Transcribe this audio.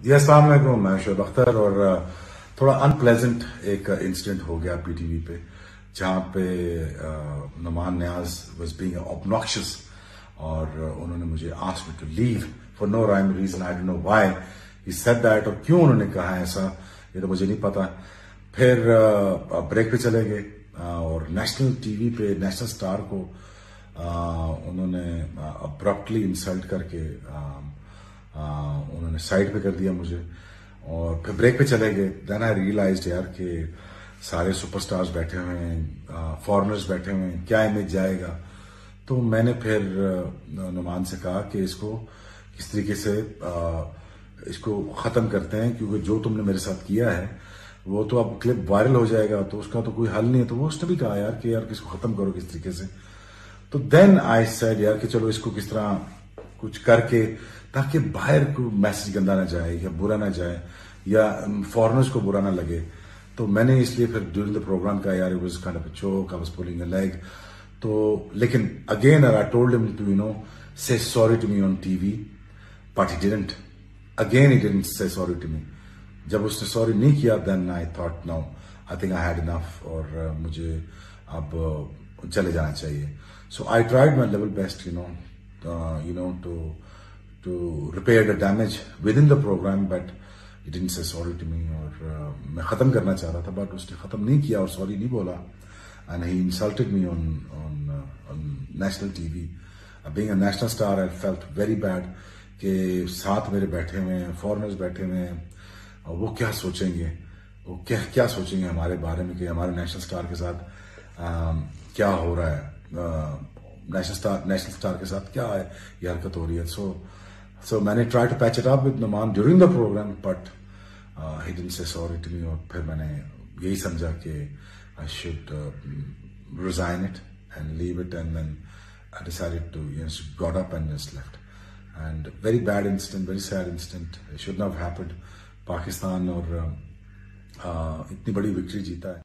जी वालेकुम मैं शोब अख्तर और थोड़ा अनप्लेजेंट एक इंसिडेंट हो गया पीटीवी पे, जहाँ पे Noman Niaz was being obnoxious और उन्होंने मुझे ask me to leave for no rhyme reason I don't know why he said that और क्यों उन्होंने कहा ऐसा, ये तो मुझे नहीं पता। फिर ब्रेक पे चले गए और नेशनल टीवी पे नेशनल स्टार को उन्होंने अब्रप्टली इंसल्ट करके उन्होंने साइड पे कर दिया मुझे। और फिर ब्रेक पे चले गए। देन आई रियलाइज़ यार कि सारे सुपरस्टार्स बैठे हुए हैं फॉरनर्स बैठे हुए हैं क्या इमेज जाएगा? तो मैंने फिर नुमान से कहा कि इसको किस तरीके से आ, इसको खत्म करते हैं क्योंकि जो तुमने मेरे साथ किया है वो तो अब क्लिप वायरल हो जाएगा तो उसका तो कोई हल नहीं है। तो वो उसने भी कहा यार कि यार किसको खत्म करो किस तरीके से। तो देन आई सेड यार कि चलो इसको किस तरह कुछ करके ताकि बाहर को मैसेज गंदा ना जाए या बुरा ना जाए या फॉरनर्स को बुरा ना लगे। तो मैंने इसलिए फिर ड्यूरिंग द प्रोग्राम का यार was kind of a joke I was pulling a leg तो लेकिन again I told him to you know say sorry to me on TV but he didn't again he didn't say sorry to me जब उसने sorry नहीं किया then I thought no I think I had enough और uh, मुझे अब uh, चले जाना चाहिए। So I tried my level best you know you know to to repair the damage within the program but he didn't say sorry to me और uh, मैं ख़त्म करना चाह रहा था बट उसने ख़त्म नहीं किया और सॉरी नहीं बोला। And he insulted me on on uh, on national TV uh, being a national star I felt कि साथ मेरे बैठे हुए हैं फॉरनर्स बैठे हुए हैं वो क्या सोचेंगे? वो क्या क्या सोचेंगे हमारे बारे में कि हमारे नेशनल स्टार के साथ आ, क्या हो रहा है? नेशनल स्टार नेशनल स्टार के साथ क्या है ये हरकत हो रही है? सो so, सो मैंने try to patch it up with Nauman during the program but he didn't say sorry to me और फिर मैंने यही समझा कि I should resign it and leave it and then I decided to you got up and just left and very bad incident very sad incident should not happen Pakistan और इतनी बड़ी victory जीता है।